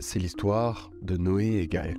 c'est l'histoire de Noé et Gaël,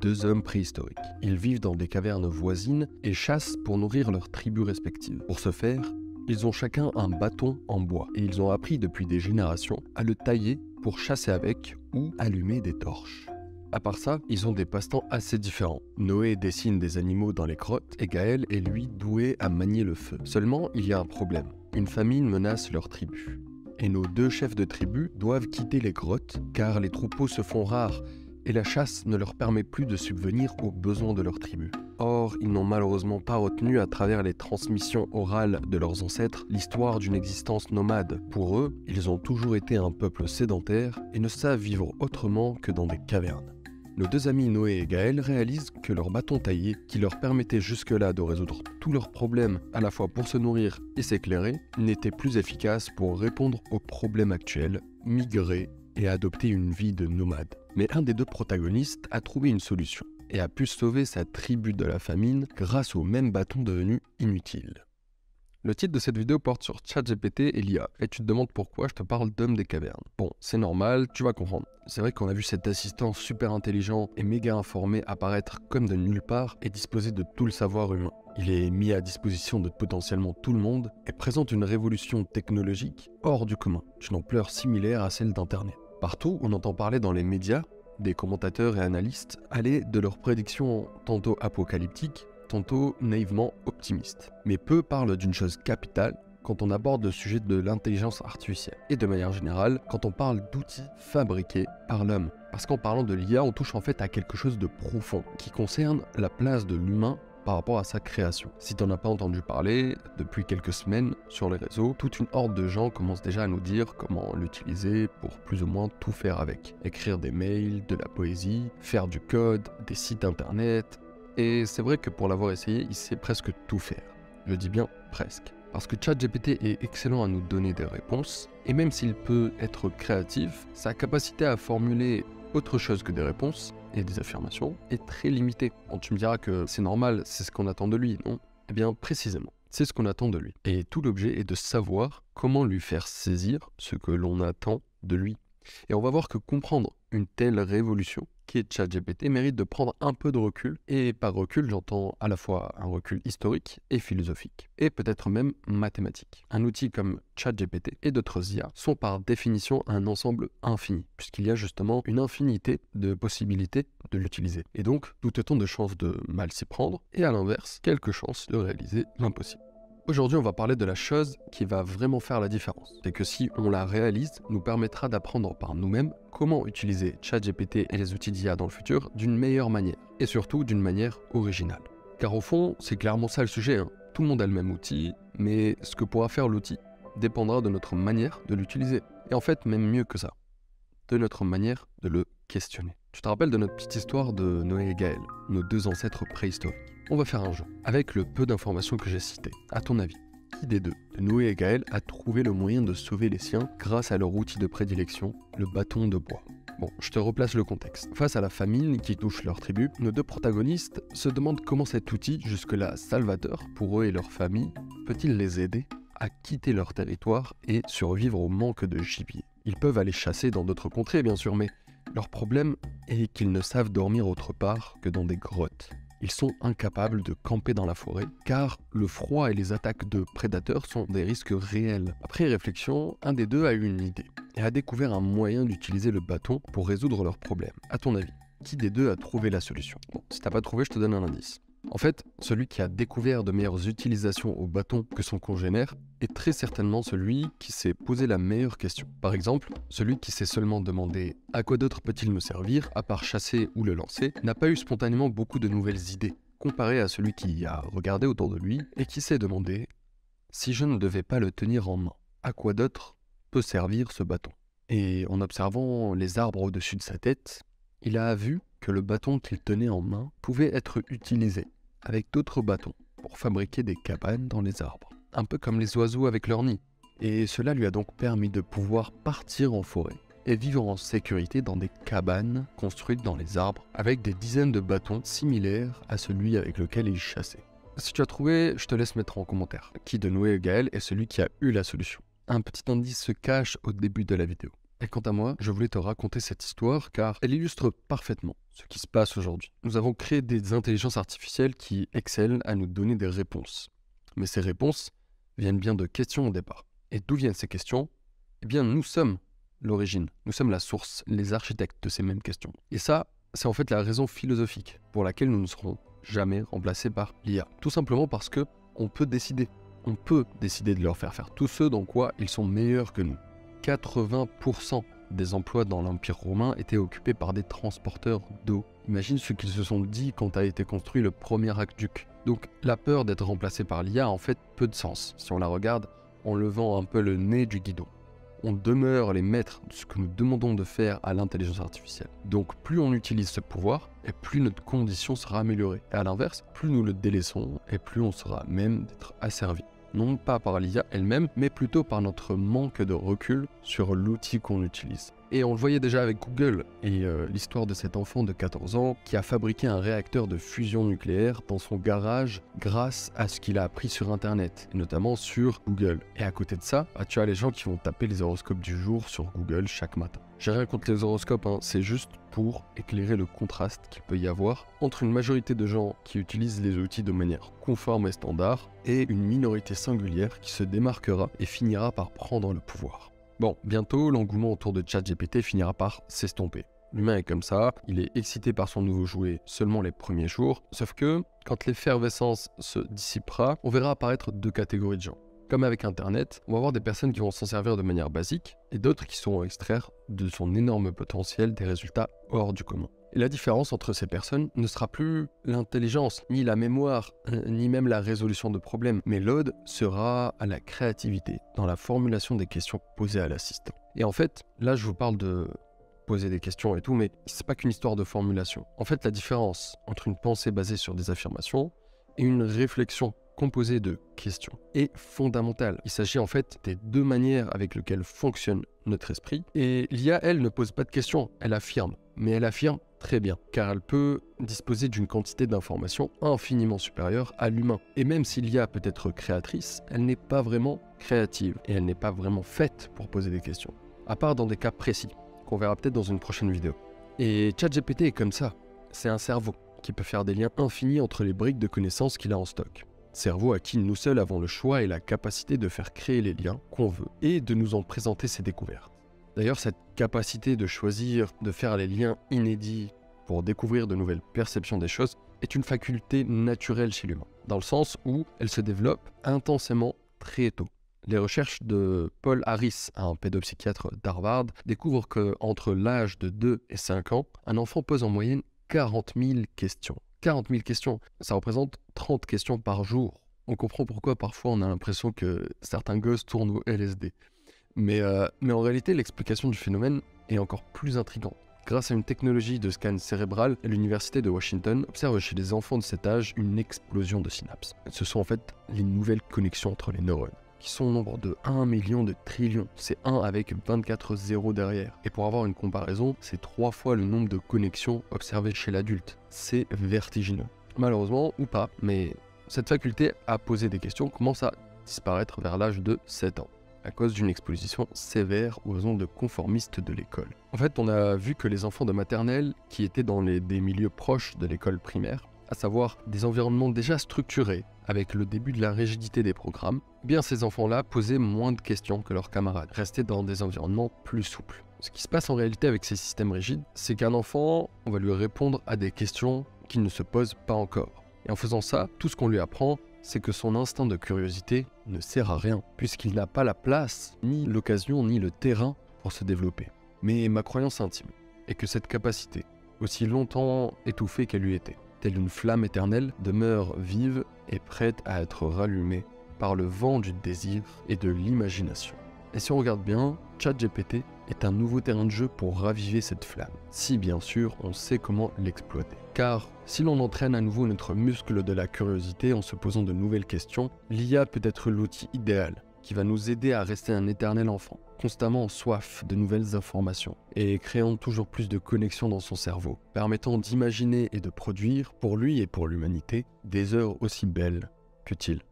deux hommes préhistoriques. Ils vivent dans des cavernes voisines et chassent pour nourrir leurs tribus respectives. Pour ce faire, ils ont chacun un bâton en bois et ils ont appris depuis des générations à le tailler pour chasser avec ou allumer des torches. À part ça, ils ont des passe-temps assez différents. Noé dessine des animaux dans les grottes et Gaël est lui doué à manier le feu. Seulement, il y a un problème. Une famine menace leur tribu et nos deux chefs de tribu doivent quitter les grottes car les troupeaux se font rares et la chasse ne leur permet plus de subvenir aux besoins de leur tribu. Or, ils n'ont malheureusement pas retenu à travers les transmissions orales de leurs ancêtres l'histoire d'une existence nomade. Pour eux, ils ont toujours été un peuple sédentaire et ne savent vivre autrement que dans des cavernes. Nos deux amis Noé et Gaël réalisent que leur bâton taillé, qui leur permettait jusque-là de résoudre tous leurs problèmes à la fois pour se nourrir et s'éclairer, n'était plus efficace pour répondre aux problèmes actuels, migrer et adopter une vie de nomade. Mais un des deux protagonistes a trouvé une solution et a pu sauver sa tribu de la famine grâce au même bâton devenu inutile. Le titre de cette vidéo porte sur ChatGPT et l'IA, et tu te demandes pourquoi je te parle d'homme des cavernes. Bon, c'est normal, tu vas comprendre. C'est vrai qu'on a vu cet assistant super intelligent et méga informé apparaître comme de nulle part et disposer de tout le savoir humain. Il est mis à disposition de potentiellement tout le monde et présente une révolution technologique hors du commun, d'une ampleur similaire à celle d'Internet. Partout, on entend parler dans les médias des commentateurs et analystes aller de leurs prédictions tantôt apocalyptiques tantôt naïvement optimiste. Mais peu parlent d'une chose capitale quand on aborde le sujet de l'intelligence artificielle. Et de manière générale, quand on parle d'outils fabriqués par l'homme. Parce qu'en parlant de l'IA, on touche en fait à quelque chose de profond, qui concerne la place de l'humain par rapport à sa création. Si tu n'en as pas entendu parler, depuis quelques semaines sur les réseaux, toute une horde de gens commence déjà à nous dire comment l'utiliser pour plus ou moins tout faire avec. Écrire des mails, de la poésie, faire du code, des sites internet, et c'est vrai que pour l'avoir essayé, il sait presque tout faire. Je dis bien presque. Parce que ChatGPT est excellent à nous donner des réponses, et même s'il peut être créatif, sa capacité à formuler autre chose que des réponses et des affirmations est très limitée. Bon, tu me diras que c'est normal, c'est ce qu'on attend de lui, non? Eh bien, précisément, c'est ce qu'on attend de lui. Et tout l'objet est de savoir comment lui faire saisir ce que l'on attend de lui. Et on va voir que comprendre une telle révolution qui est ChatGPT mérite de prendre un peu de recul. Et par recul, j'entends à la fois un recul historique et philosophique, et peut-être même mathématique. Un outil comme ChatGPT et d'autres IA sont par définition un ensemble infini, puisqu'il y a justement une infinité de possibilités de l'utiliser. Et donc, tout autant de chances de mal s'y prendre, et à l'inverse, quelques chances de réaliser l'impossible. Aujourd'hui, on va parler de la chose qui va vraiment faire la différence. C'est que si on la réalise, nous permettra d'apprendre par nous-mêmes comment utiliser ChatGPT et les outils d'IA dans le futur d'une meilleure manière, et surtout d'une manière originale. Car au fond, c'est clairement ça le sujet. Hein. Tout le monde a le même outil, mais ce que pourra faire l'outil dépendra de notre manière de l'utiliser. Et en fait, même mieux que ça, de notre manière de le questionner. Tu te rappelles de notre petite histoire de Noé et Gaël, nos deux ancêtres préhistoriques? On va faire un jeu, avec le peu d'informations que j'ai citées. À ton avis, qui des deux, Noé et Gaël, a trouvé le moyen de sauver les siens grâce à leur outil de prédilection, le bâton de bois? Bon, je te replace le contexte. Face à la famine qui touche leur tribu, nos deux protagonistes se demandent comment cet outil, jusque-là salvateur pour eux et leur famille, peut-il les aider à quitter leur territoire et survivre au manque de gibier? Ils peuvent aller chasser dans d'autres contrées, bien sûr, mais leur problème est qu'ils ne savent dormir autre part que dans des grottes ils sont incapables de camper dans la forêt, car le froid et les attaques de prédateurs sont des risques réels. Après réflexion, un des deux a eu une idée, et a découvert un moyen d'utiliser le bâton pour résoudre leurs problèmes. À ton avis, qui des deux a trouvé la solution? Bon, si t'as pas trouvé, je te donne un indice. En fait, celui qui a découvert de meilleures utilisations au bâton que son congénère est très certainement celui qui s'est posé la meilleure question. Par exemple, celui qui s'est seulement demandé à quoi d'autre peut-il me servir, à part chasser ou le lancer, n'a pas eu spontanément beaucoup de nouvelles idées, comparé à celui qui a regardé autour de lui et qui s'est demandé si je ne devais pas le tenir en main, à quoi d'autre peut servir ce bâton? Et en observant les arbres au-dessus de sa tête, il a vu le bâton qu'il tenait en main pouvait être utilisé avec d'autres bâtons pour fabriquer des cabanes dans les arbres, un peu comme les oiseaux avec leur nid. Et cela lui a donc permis de pouvoir partir en forêt et vivre en sécurité dans des cabanes construites dans les arbres avec des dizaines de bâtons similaires à celui avec lequel il chassait. Si tu as trouvé, je te laisse mettre en commentaire qui de Noé et Gaël est celui qui a eu la solution. Un petit indice se cache au début de la vidéo. Et quant à moi, je voulais te raconter cette histoire car elle illustre parfaitement ce qui se passe aujourd'hui. Nous avons créé des intelligences artificielles qui excellent à nous donner des réponses. Mais ces réponses viennent bien de questions au départ. Et d'où viennent ces questions? Eh bien, nous sommes l'origine, nous sommes la source, les architectes de ces mêmes questions. Et ça, c'est en fait la raison philosophique pour laquelle nous ne serons jamais remplacés par l'IA. Tout simplement parce que on peut décider. On peut décider de leur faire faire tout ce dans quoi ils sont meilleurs que nous. 80% des emplois dans l'Empire romain étaient occupés par des transporteurs d'eau. Imagine ce qu'ils se sont dit quand a été construit le premier aqueduc. Donc la peur d'être remplacé par l'IA a en fait peu de sens si on la regarde en levant un peu le nez du guidon. On demeure les maîtres de ce que nous demandons de faire à l'intelligence artificielle. Donc plus on utilise ce pouvoir, et plus notre condition sera améliorée. Et à l'inverse, plus nous le délaissons, et plus on sera même d'être asservi non pas par l'IA elle-même, mais plutôt par notre manque de recul sur l'outil qu'on utilise. Et on le voyait déjà avec Google et euh, l'histoire de cet enfant de 14 ans qui a fabriqué un réacteur de fusion nucléaire dans son garage grâce à ce qu'il a appris sur Internet, et notamment sur Google. Et à côté de ça, bah, tu as les gens qui vont taper les horoscopes du jour sur Google chaque matin. J'ai rien contre les horoscopes, hein, c'est juste pour éclairer le contraste qu'il peut y avoir entre une majorité de gens qui utilisent les outils de manière conforme et standard et une minorité singulière qui se démarquera et finira par prendre le pouvoir. Bon, bientôt, l'engouement autour de ChatGPT finira par s'estomper. L'humain est comme ça, il est excité par son nouveau jouet seulement les premiers jours, sauf que quand l'effervescence se dissipera, on verra apparaître deux catégories de gens. Comme avec Internet, on va avoir des personnes qui vont s'en servir de manière basique et d'autres qui sauront extraire de son énorme potentiel des résultats hors du commun. Et la différence entre ces personnes ne sera plus l'intelligence, ni la mémoire, euh, ni même la résolution de problèmes, mais l'ode sera à la créativité dans la formulation des questions posées à l'assistant. Et en fait, là je vous parle de poser des questions et tout, mais c'est pas qu'une histoire de formulation. En fait, la différence entre une pensée basée sur des affirmations et une réflexion composée de questions est fondamentale. Il s'agit en fait des deux manières avec lesquelles fonctionne notre esprit. Et l'IA, elle, ne pose pas de questions, elle affirme. Mais elle affirme très bien, car elle peut disposer d'une quantité d'informations infiniment supérieure à l'humain. Et même si l'IA peut être créatrice, elle n'est pas vraiment créative, et elle n'est pas vraiment faite pour poser des questions. À part dans des cas précis, qu'on verra peut-être dans une prochaine vidéo. Et ChatGPT est comme ça. C'est un cerveau qui peut faire des liens infinis entre les briques de connaissances qu'il a en stock cerveau à qui nous seuls avons le choix et la capacité de faire créer les liens qu'on veut et de nous en présenter ses découvertes. D'ailleurs, cette capacité de choisir, de faire les liens inédits pour découvrir de nouvelles perceptions des choses est une faculté naturelle chez l'humain, dans le sens où elle se développe intensément très tôt. Les recherches de Paul Harris, un pédopsychiatre d'Harvard, découvrent que entre l'âge de 2 et 5 ans, un enfant pose en moyenne 40 000 questions. 40 000 questions, ça représente 30 questions par jour. On comprend pourquoi parfois on a l'impression que certains gosses tournent au LSD. Mais, euh, mais en réalité, l'explication du phénomène est encore plus intrigante. Grâce à une technologie de scan cérébral, l'Université de Washington observe chez les enfants de cet âge une explosion de synapses. Ce sont en fait les nouvelles connexions entre les neurones qui sont au nombre de 1 million de trillions. C'est 1 avec 24 zéros derrière. Et pour avoir une comparaison, c'est 3 fois le nombre de connexions observées chez l'adulte. C'est vertigineux. Malheureusement, ou pas, mais cette faculté à poser des questions commence à disparaître vers l'âge de 7 ans? À cause d'une exposition sévère aux ondes conformistes de l'école. En fait, on a vu que les enfants de maternelle qui étaient dans les, des milieux proches de l'école primaire, à savoir des environnements déjà structurés, avec le début de la rigidité des programmes, eh bien ces enfants-là posaient moins de questions que leurs camarades, restaient dans des environnements plus souples. Ce qui se passe en réalité avec ces systèmes rigides, c'est qu'un enfant, on va lui répondre à des questions qu'il ne se pose pas encore. Et en faisant ça, tout ce qu'on lui apprend, c'est que son instinct de curiosité ne sert à rien, puisqu'il n'a pas la place, ni l'occasion, ni le terrain pour se développer. Mais ma croyance intime est que cette capacité, aussi longtemps étouffée qu'elle lui était, telle une flamme éternelle, demeure vive et prête à être rallumée par le vent du désir et de l'imagination. Et si on regarde bien, ChatGPT est un nouveau terrain de jeu pour raviver cette flamme, si bien sûr on sait comment l'exploiter. Car si l'on entraîne à nouveau notre muscle de la curiosité en se posant de nouvelles questions, l'IA peut être l'outil idéal qui va nous aider à rester un éternel enfant, constamment en soif de nouvelles informations et créant toujours plus de connexions dans son cerveau, permettant d'imaginer et de produire, pour lui et pour l'humanité, des heures aussi belles qu'utiles.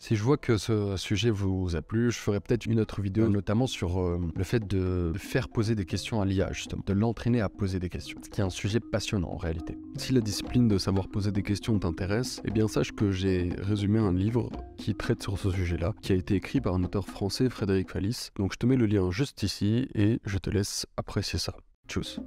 Si je vois que ce sujet vous a plu, je ferai peut-être une autre vidéo, notamment sur euh, le fait de faire poser des questions à l'IA, justement, de l'entraîner à poser des questions, ce qui est un sujet passionnant en réalité. Si la discipline de savoir poser des questions t'intéresse, eh bien sache que j'ai résumé un livre qui traite sur ce sujet-là, qui a été écrit par un auteur français, Frédéric Fallis. Donc je te mets le lien juste ici et je te laisse apprécier ça. Tchuss